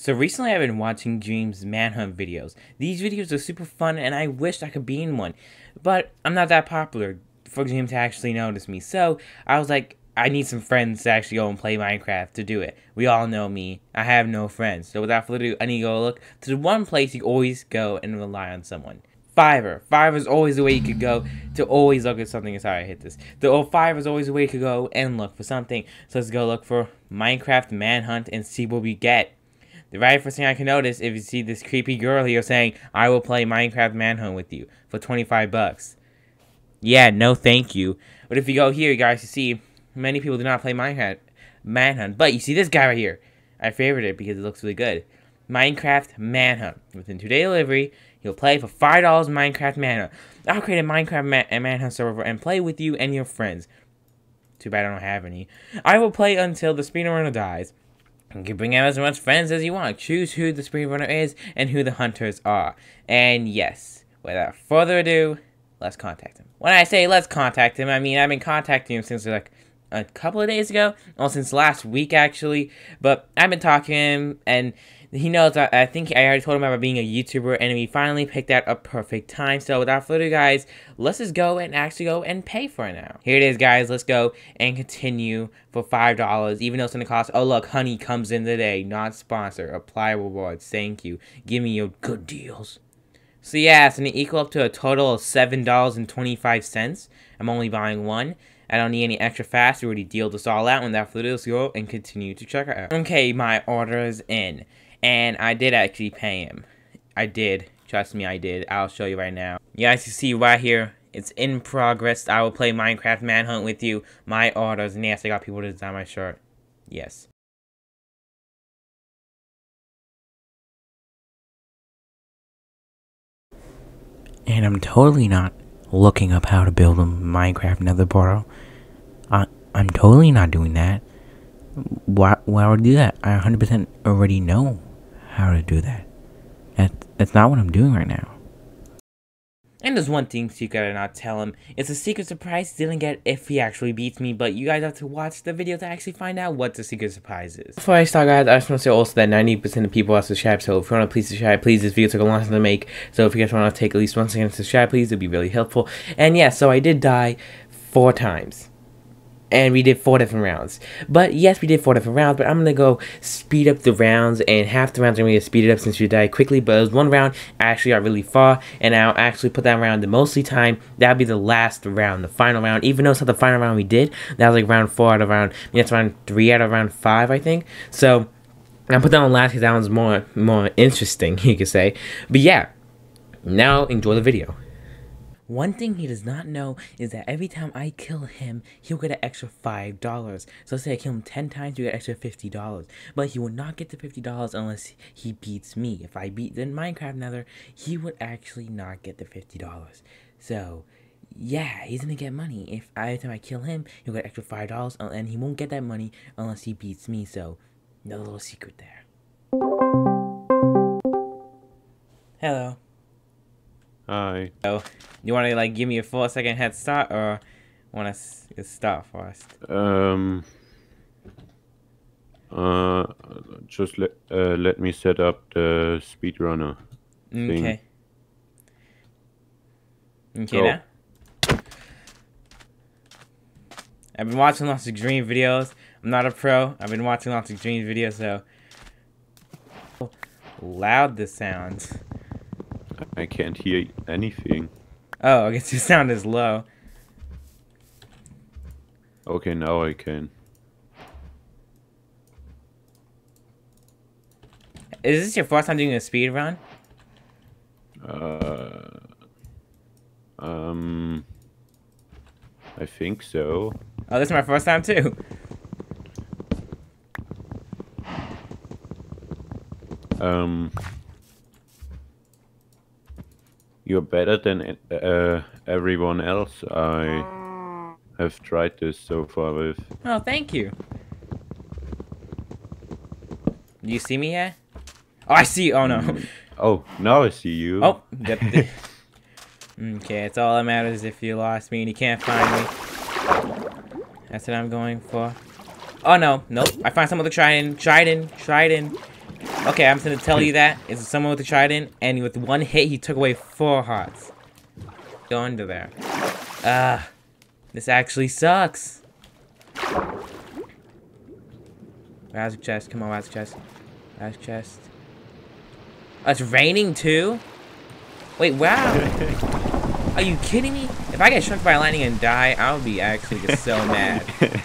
So recently I've been watching Dream's manhunt videos. These videos are super fun and I wish I could be in one. But I'm not that popular for Dream to actually notice me. So I was like, I need some friends to actually go and play Minecraft to do it. We all know me. I have no friends. So without further ado, I need to go look to the one place you always go and rely on someone. Fiverr. Fiverr is always the way you could go to always look at something. Sorry, I hit this. The oh, Fiverr is always the way you could go and look for something. So let's go look for Minecraft Manhunt and see what we get. The very first thing I can notice if you see this creepy girl here saying, I will play Minecraft Manhunt with you for 25 bucks. Yeah, no thank you. But if you go here, guys, you see many people do not play Minecraft Manhunt. But you see this guy right here. I favorite it because it looks really good. Minecraft Manhunt. Within two-day delivery, you'll play for $5 Minecraft Manhunt. I'll create a Minecraft Man Manhunt server and play with you and your friends. Too bad I don't have any. I will play until the speedrunner dies. You can bring out as much friends as you want. Choose who the speedrunner is and who the hunters are. And yes, without further ado, let's contact him. When I say let's contact him, I mean I've been contacting him since like a couple of days ago, well since last week actually. But I've been talking to him and he knows I, I think I already told him about being a YouTuber and we finally picked out a perfect time. So without further ado guys, let's just go and actually go and pay for it now. Here it is guys, let's go and continue for $5 even though it's gonna cost, oh look, honey comes in today, not sponsor, apply rewards, thank you, give me your good deals. So yeah, it's gonna equal up to a total of $7.25. I'm only buying one. I don't need any extra fast. We already dealed this all out. And Without further let's go and continue to check out. Okay, my order is in. And I did actually pay him. I did. Trust me, I did. I'll show you right now. You guys can see right here, it's in progress. I will play Minecraft Manhunt with you. My orders. And yes, I got people to design my shirt. Yes. And I'm totally not looking up how to build a Minecraft nether portal. I, I'm totally not doing that. Why, why would I do that? I 100% already know how to do that. that. That's not what I'm doing right now. And there's one thing you gotta not tell him. It's a secret surprise he didn't get if he actually beats me, but you guys have to watch the video to actually find out what the secret surprise is. Before I start guys, I just want to say also that 90% of people are subscribed, so if you want to please subscribe, please, this video took a long time to make, so if you guys want to take at least one second to subscribe, please, it'd be really helpful. And yeah, so I did die four times and we did four different rounds. But yes, we did four different rounds, but I'm gonna go speed up the rounds, and half the rounds are gonna speed it up since you died quickly, but it was one round I actually got really far, and I'll actually put that round the mostly time. That'll be the last round, the final round, even though it's not the final round we did, that was like round four out of round, I mean, that's round three out of round five, I think. So, I put that on last because that one's more, more interesting, you could say. But yeah, now enjoy the video. One thing he does not know is that every time I kill him, he'll get an extra $5. So let's say I kill him 10 times, you get extra $50. But he will not get the $50 unless he beats me. If I beat the Minecraft Nether, he would actually not get the $50. So, yeah, he's gonna get money. If every time I kill him, he'll get extra $5, uh, and he won't get that money unless he beats me. So, no little secret there. Hello. Hi. So, you want to like give me a four second head start, or want to start first? Um. Uh, just let uh, let me set up the speedrunner. Okay. Okay. Now. I've been watching lots of Dream videos. I'm not a pro. I've been watching lots of Dream videos, so loud this sounds. I can't hear anything. Oh, I guess your sound is low. Okay, now I can. Is this your first time doing a speed run? Uh, um, I think so. Oh, this is my first time too. Um, you're better than uh, everyone else I have tried this so far with. Oh, thank you. Do you see me here? Oh, I see. Oh, no. Mm. Oh, now I see you. Oh, okay, it's all that matters if you lost me and you can't find me. That's what I'm going for. Oh, no. Nope. I find some other Trident. Trident. Trident. Okay, I'm gonna tell you that. It's someone with a trident, and with one hit, he took away four hearts. Go under there. Ah, this actually sucks. Razor chest, come on, Razor chest. Razor chest. Oh, it's raining too? Wait, wow. Are you kidding me? If I get struck by lightning and die, I'll be actually just so mad.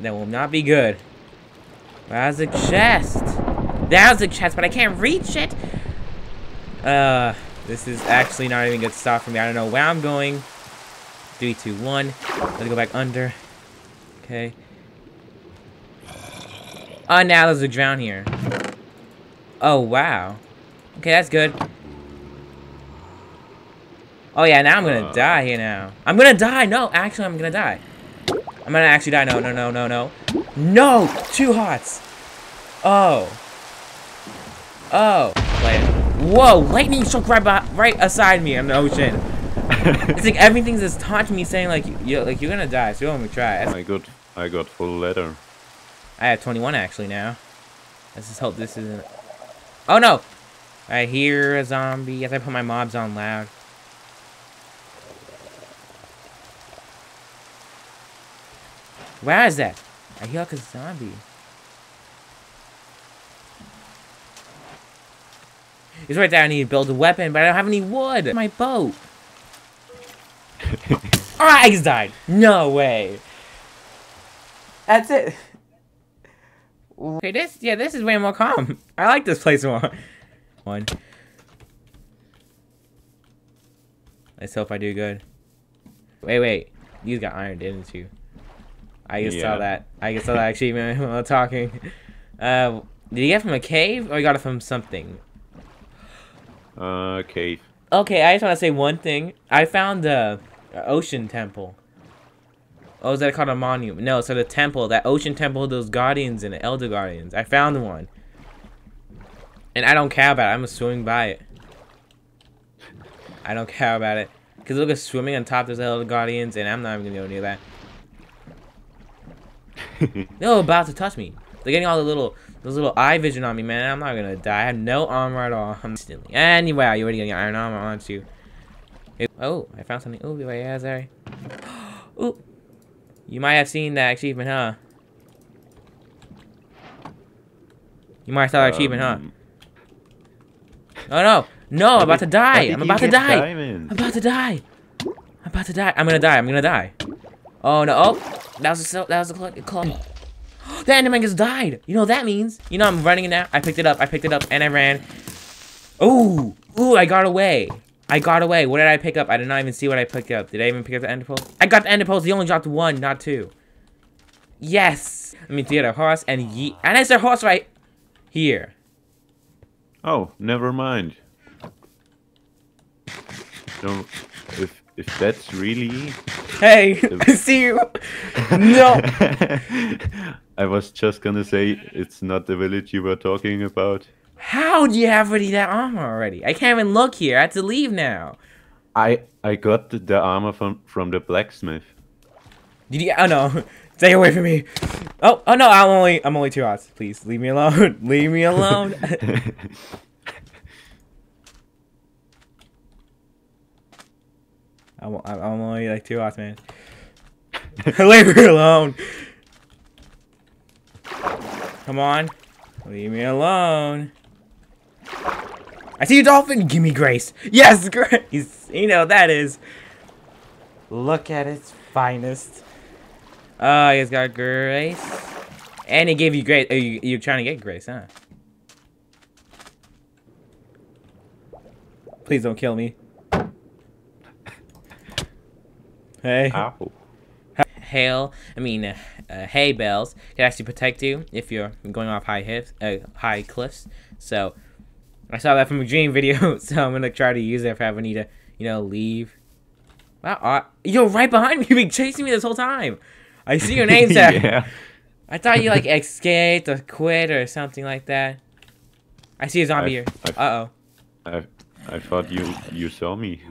That will not be good. Where's the chest? There's the chest, but I can't reach it. Uh, this is actually not even good stuff for me. I don't know where I'm going. Three, two, one. Let's go back under. Okay. Oh, now there's a drown here. Oh, wow. Okay, that's good. Oh, yeah, now I'm gonna Uh. die here now. I'm gonna die! No, actually, I'm gonna die. I'm gonna actually die. No, no, no, no, no. No! Two hearts! Oh. Oh. Whoa! Lightning struck right, by, right aside me in the ocean. It's like everything's just taunting me, saying like, you, like you're gonna die. So I'm gonna try. That's- I got I got full leather. I have 21 actually now. Let's just hope this isn't. Oh no! I hear a zombie. As I put my mobs on loud. Where is that? I hear like a zombie. He's right there. I need to build a weapon, but I don't have any wood. My boat. Alright, ah, I just died. No way. That's it. Okay, this yeah, this is way more calm. I like this place more. One. Let's hope I do good. Wait, wait. You got iron, didn't you? I just saw Yeah. that. I just saw that achievement while talking. Uh, did you get it from a cave or you got it from something? Uh, cave. Okay, I just want to say one thing. I found the uh, ocean temple. Oh, is that called a monument? No, so the temple, that ocean temple, those guardians and the elder guardians. I found one. And I don't care about it. I'm swimming by it. I don't care about it. Because look at swimming on top of those elder guardians, and I'm not even going to go near that. They're about to touch me. They're getting all the little, those little eye vision on me, man. I'm not gonna die. I have no armor at all. I'm instantly. Anyway, you already got getting iron armor, aren't you? Hey, Oh, I found something. Oh, yeah, sorry. Ooh. You might have seen that achievement, huh? You might have saw that achievement, huh? Um, Oh no! No, I'm about to die! I'm about to die! diamonds? I'm about to die! I'm about to die! I'm gonna die! I'm gonna die! Oh no! Oh, that was a that was a cl- claw. The Enderman just died. You know what that means? You know I'm running now. I picked it up. I picked it up and I ran. Ooh, ooh! I got away. I got away. What did I pick up? I did not even see what I picked up. Did I even pick up the ender pearl? I got the ender pearls. He only dropped one, not two. Yes. Mean, to get a horse and ye and it's a horse right here. Oh, never mind. No, if if that's really. Hey, I see you. No. I was just gonna say it's not the village you were talking about. How do you have already that armor already? I can't even look here. I have to leave now. I I got the, the armor from from the blacksmith. Did you? Oh no! Stay away from me. Oh, oh no! I'm only, I'm only two odds. Please leave me alone. leave me alone. I'm, I'm only like two odds, man. leave me alone. Come on, leave me alone. I see a dolphin. Give me grace. Yes, grace. You know that is. Look at its finest. Oh, he's got grace. And he gave you grace. Oh, you, you're trying to get grace, huh? Please don't kill me. Hey. Ow. Hail, I mean, uh, uh, hay bales can actually protect you if you're going off high hips, uh, high cliffs. So, I saw that from a dream video, so I'm gonna try to use it if I ever need to, you know, leave. Wow, uh, you're right behind me. You've been chasing me this whole time. I see your name tag. yeah. I thought you like escaped or quit or something like that. I see a zombie I've- here. I've- Uh oh. I I thought you you saw me.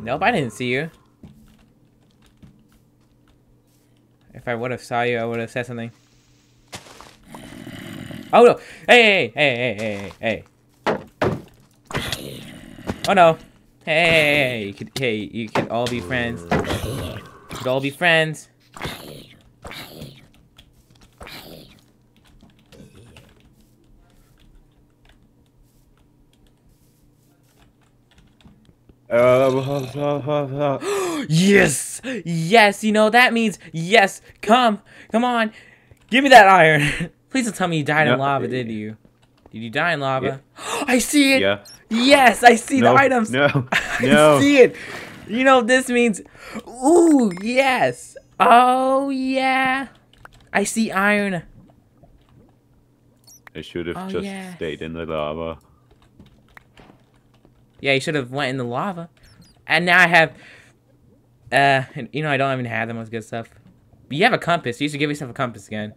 Nope, I didn't see you. If I would have saw you, I would have said something. Oh no! Hey, hey, hey, hey, hey, hey! Oh no! Hey, you could, hey, you could all be friends. You could all be friends. yes! Yes, you know, that means yes! Come! Come on! Give me that iron! Please don't tell me you died in No. lava, did you? Did you die in lava? I see it! yeah. Yes, I see no, the items! No. no. I see it! You know, this means... Ooh, yes! Oh, yeah! I see iron. I should have Oh, just yes. stayed in the lava. Yeah, you should have went in the lava. And now I have... Uh, you know, I don't even have the most good stuff. But you have a compass. You should give yourself a compass again.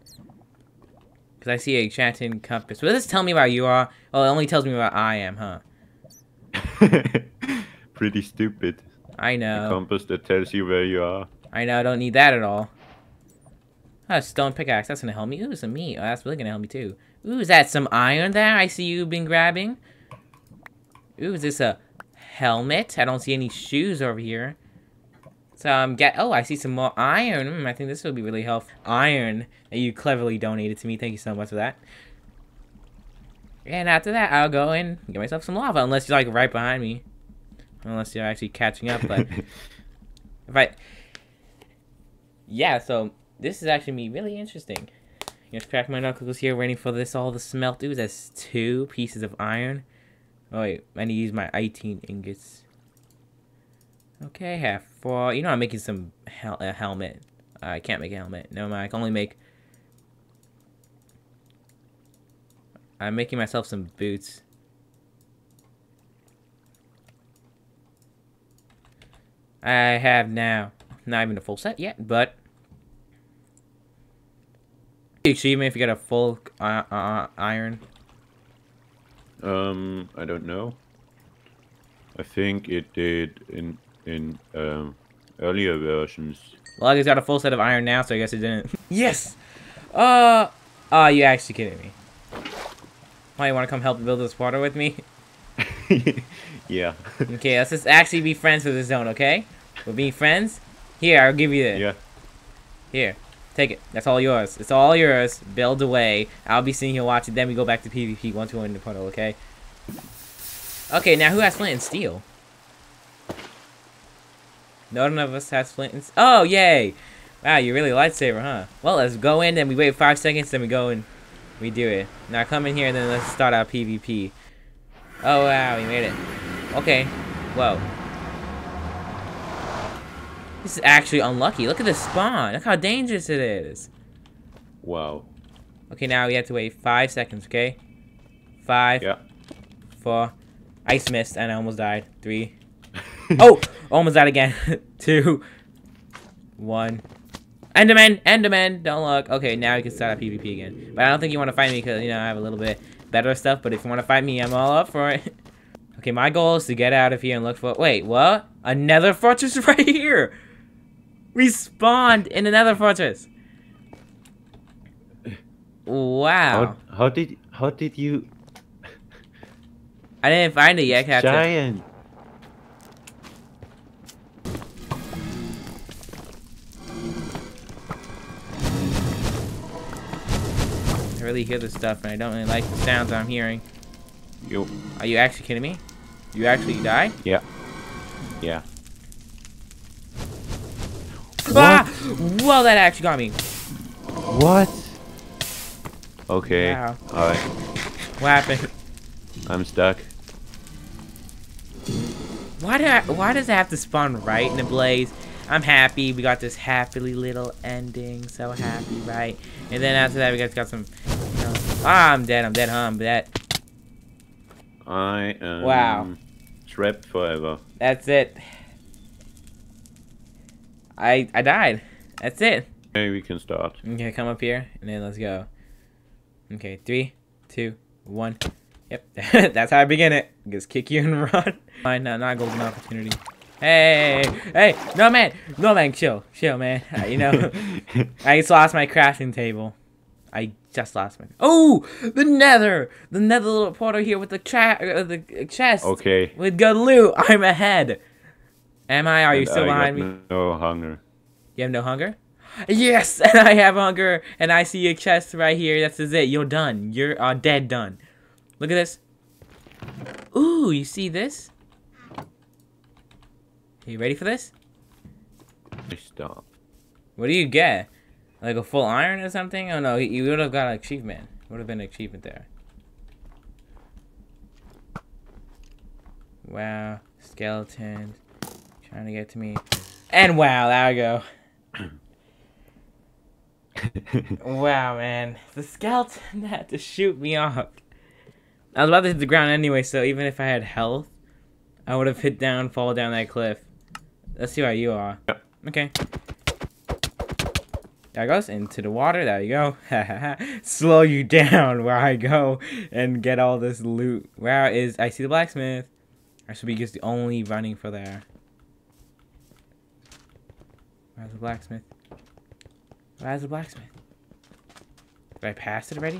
Because I see a enchanted compass. What does this tell me about you are? Oh, it only tells me about I am, huh? Pretty stupid. I know. compass that tells you where you are. I know, I don't need that at all. Oh, a stone pickaxe. That's gonna help me. Ooh, some meat. Oh, that's really gonna help me too. Ooh, is that some iron there? I see you've been grabbing. Ooh, is this a helmet? I don't see any shoes over here. So, I'm um, get. Oh, I see some more iron. Mm, I think this will be really helpful. Iron that you cleverly donated to me. Thank you so much for that. And after that, I'll go and get myself some lava. Unless you're like right behind me. Unless you're actually catching up, but. If I, yeah, so this is actually me really interesting. Just crack my knuckles here, waiting for this all to smelt. Ooh, that's two pieces of iron. Oh wait, I need to use my 18 ingots. Okay, half four. You know I'm making some hel a helmet. I can't make a helmet. No, I can only make. I'm making myself some boots. I have now not even a full set yet, but achievement if you get a full uh, uh, iron. Um, I don't know. I think it did in in um, earlier versions. Well, I just got a full set of iron now, so I guess it didn't. yes. Uh. Oh, you actually kidding me? Why you want to come help build this water with me? yeah. Okay, let's just actually be friends with this zone, okay? We're being friends. Here, I'll give you this. yeah. Here, take it. That's all yours. It's all yours. Build away. I'll be sitting here watching. Then we go back to PvP once we're in the portal, okay? Okay, now who has flint and steel? None of us has flint and Oh, yay! Wow, you really lightsaber, huh? Well, let's go in, then we wait five seconds, then we go and we do it. Now come in here, and then let's start our PvP. Oh, wow, we made it. Okay. Whoa. This is actually unlucky. Look at the spawn. Look how dangerous it is. Wow. Okay, now we have to wait five seconds, okay? Five, Yeah. four. Ice missed, and I almost died. Three. Oh! Almost died again. Two. One. Enderman! Enderman! Don't look. Okay, now we can start our PvP again. But I don't think you want to fight me because, you know, I have a little bit better stuff. But if you want to fight me, I'm all up for it. Okay, my goal is to get out of here and look for... Wait, what? Another fortress right here! We spawned in another fortress. Wow. How, how did how did you I didn't find it yet, Captain. giant? I really hear this stuff, and I don't really like the sounds I'm hearing. You Are you actually kidding me? You actually died? yeah. Yeah. Well, that actually got me. What? Okay. Wow. Alright. What happened? I'm stuck. Why do I, why does it have to spawn right in the blaze? I'm happy. We got this happily little ending. So happy, right? And then after that, we guys got some. You know, ah, I'm dead. I'm dead, huh? I'm dead. I am Wow. trapped forever. That's it. I I died. That's it. Okay, we can start. Okay, come up here and then let's go. Okay, three, two, one. Yep, that's how I begin it. Just kick you and run. Fine, no, not golden opportunity. Hey, hey, no man, no man, chill, chill, man. Uh, you know, I just lost my crafting table. I just lost my. Oh, the Nether, the Nether little portal here with the tra- uh, the chest. Okay. With good loot. I'm ahead. Am I? Are you And still I behind me? No hunger. You have no hunger? Yes, and I have hunger, and I see your chest right here. That's is it. You're done. You're uh, dead done. Look at this. Ooh, you see this? Are you ready for this? Stop. What do you get? Like a full iron or something? Oh no, you would have got an achievement. Would have been an achievement there. Wow, skeleton, trying to get to me. And wow, there I go. Wow, man. The skeleton had to shoot me off. I was about to hit the ground anyway, so even if I had health, I would have hit down, fall down that cliff. Let's see how you are. Yep. Okay. There goes into the water. There you go. Slow you down where I go and get all this loot. Where is I see the blacksmith? I should be just the only running for there. Where's the blacksmith? Where's the blacksmith? Did I pass it already?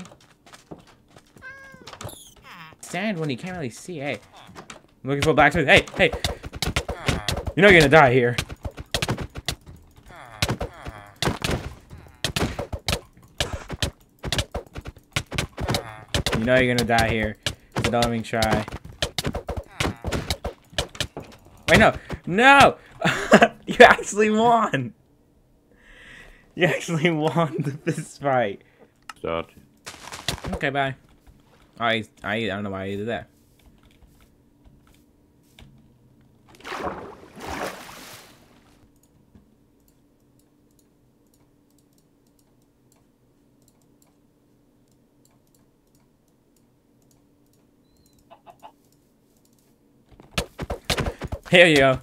Stand when you can't really see. Hey, I'm looking for a blacksmith. Hey, hey! You're not gonna die here. You know you're gonna die here. So don't even try. Wait, no! No! you actually won! You actually won the fist fight. Start. Okay, bye. I, I, I don't know why you did that. Here you go.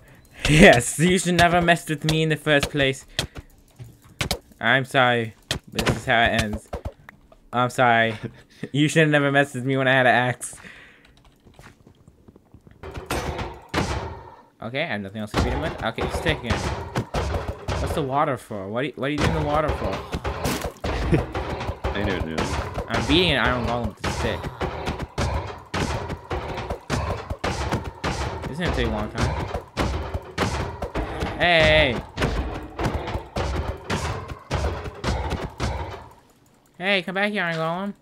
Yes, you should never mess with me in the first place. I'm sorry, this is how it ends. I'm sorry. you should have never messed with me when I had an axe. Okay, I have nothing else to beat him with. Okay, stick again. What's the water for? What are you, what are you doing the water for? I don't know. I'm beating an iron golem with a stick. This is gonna take a long time. Hey! Hey, come back here, Iron Golem.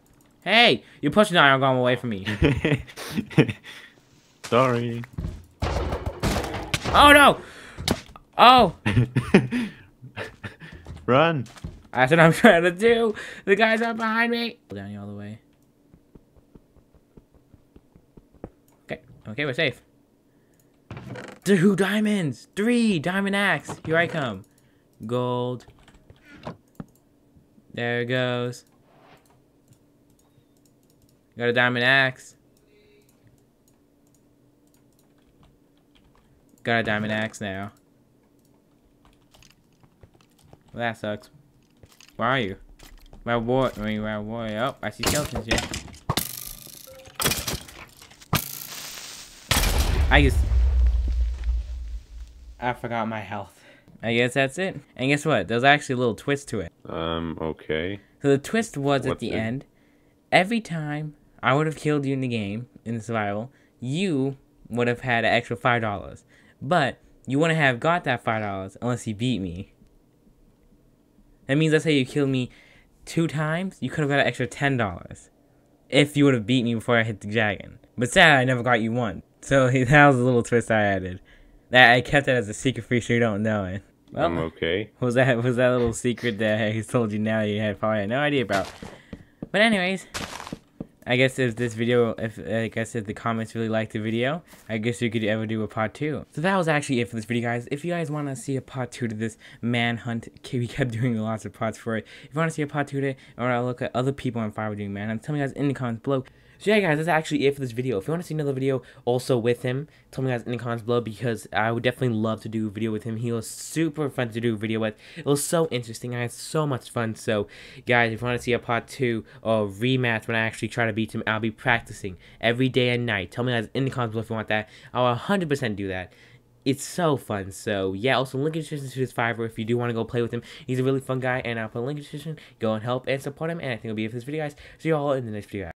Hey! You're pushing the Iron Golem away from me. Sorry. Oh no! Oh! Run. That's what I'm trying to do! The guys are behind me! Down you all the way. Okay, okay, we're safe. Two diamonds! Three! Diamond axe! Here I come. Gold. There it goes. Got a diamond axe. Got a diamond axe now. Well, that sucks. Where are you? My boy, I mean, my boy. Oh, I see skeletons here. I just, I forgot my health. I guess that's it. And guess what? There's actually a little twist to it. Um, okay. So the twist was at the it? end, every time I would have killed you in the game, in the survival, you would have had an extra five dollars. But you wouldn't have got that five dollars unless you beat me. That means let's say you killed me two times, you could have got an extra ten dollars. If you would have beat me before I hit the dragon. But sad I never got you one. So that was a little twist I added. That I kept it as a secret for you so you don't know it. Well, I'm okay. was that was that little secret that I told you now you had probably had no idea about. But anyways, I guess if this video, if I said, the comments really liked the video, I guess we could ever do a part two. So that was actually it for this video, guys. If you guys want to see a part two to this manhunt, we kept doing lots of parts for it. If you want to see a part two to it, or I'll look at other people on Fiverr doing manhunt, tell me guys in the comments below. So yeah, guys, that's actually it for this video. If you want to see another video also with him, tell me guys in the comments below because I would definitely love to do a video with him. He was super fun to do a video with. It was so interesting. I had so much fun. So, guys, if you want to see a part two or rematch when I actually try to beat him, I'll be practicing every day and night. Tell me guys in the comments below if you want that. I'll 100% do that. it's so fun. So yeah, also link in the description to his Fiverr if you do want to go play with him. He's a really fun guy, and I'll put a link in the description. Go and help and support him, and I think it'll be it for this video, guys. See you all in the next video.